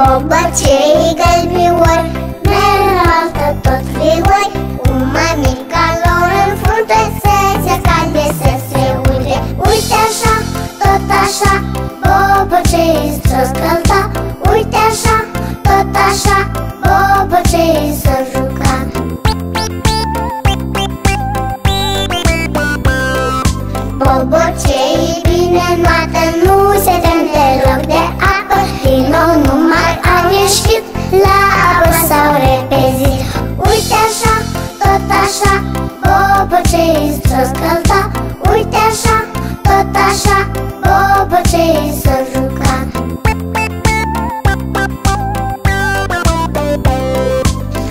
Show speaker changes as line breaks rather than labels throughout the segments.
Bobăcei gălbiori Merg altă tot frigoi Un mămica lor în frunte Se se calde să se uite. Uite așa, tot așa Bobăcei s-o scălta Uite așa, tot așa Bobăcei s-o juca. Bobocei bine noată Nu se tot așa Bobocei s-o scălta Uite așa, tot așa Bobocei s-o juca.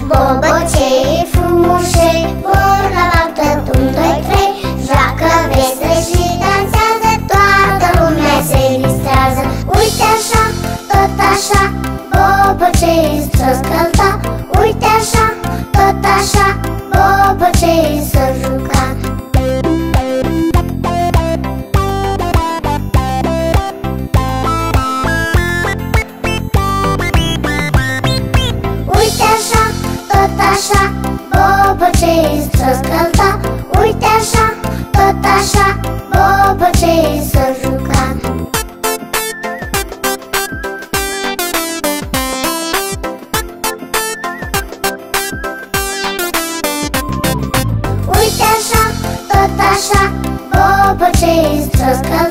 Bobocei frumușei Vor la baptă, un, doi, trei. Joacă vesel și dansează Toată lumea se distrează. Uite așa, tot așa Bobocei s-o scălta Bobocei s-o scălta Uite așa, tot așa Bobocei s-o juca. Uite așa, tot așa Bobocei s-o scălta